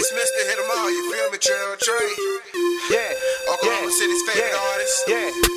It's Mr. Hit 'em all, you feel me, Trill Tr3? Yeah. Oklahoma yeah, City's favorite yeah, artist. Yeah,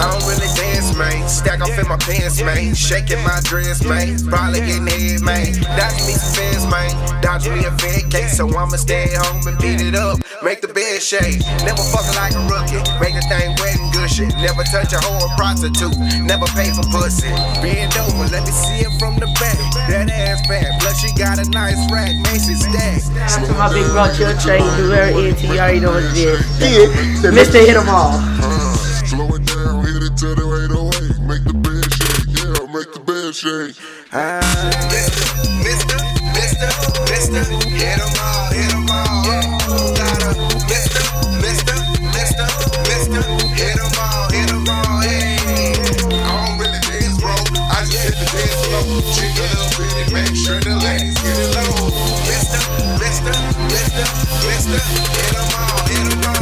I don't really dance, man. Stack off in my pants, man. Shaking my dress, man. Probably getting head, man. Dodge me some fans, man. Dodge me a fed case, so I'ma stay home and beat it up. Make the bed shake. Never fucking like a rookie. Make the thing wet and gushy. Never touch a whore or prostitute. Never pay for pussy. Bend over, let me see it from the back. That ass fat, plus she got a nice rack. Makes it stack. Shout out to my big bro, Trill Tr3, do her ENT, you already know what it is. Yeah. Mr. Hit 'em all. Slow it down, hit it to the 808. Make the bed shake, yeah, make the bed shake. Ah. Mister, Mister, Mister, Mister, hit 'em all, hit 'em all. Oh, gotta Mister, Mister, Mister, Mister, hit 'em all, hit 'em all. Hey, I don't really dance, bro. I just hit the dance floor. Shake a little bit make sure the ladies get it low. Mister, Mister, Mister, Mister, hit 'em all, hit 'em all.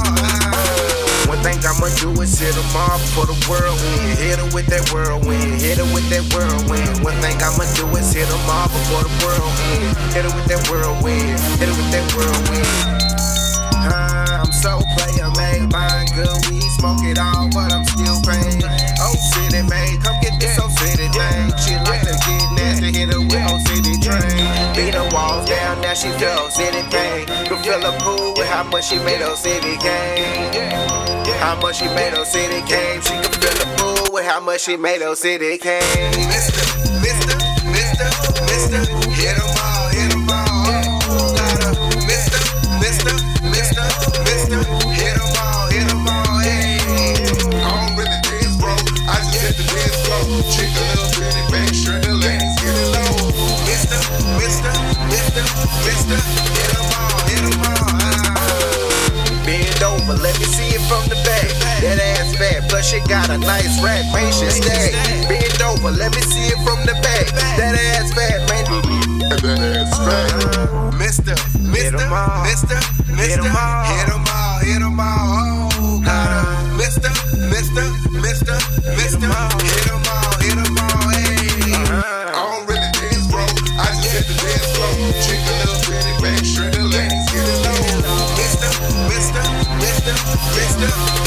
I'ma do is hit 'em all for the whirlwind. Hit her with that whirlwind. Hit her with that whirlwind. One thing I'ma do is hit 'em all before the whirlwind. Hit her with that whirlwind. Hit her with that whirlwind. Now she city pain. Could fill a pool with how much she made old city game. How much she made old city came. She could fill a pool with how much she made old city came. Mister, Mister, Mister, Mister, Bend over, let me see it from the back. That ass fat, plus she got a nice rack, man, she stack. Bend over, let me see it from the back. That ass fat, man. That ass fat. Mister, Mister, Hit 'em. Mister, Mister, Hit Mister, Mister,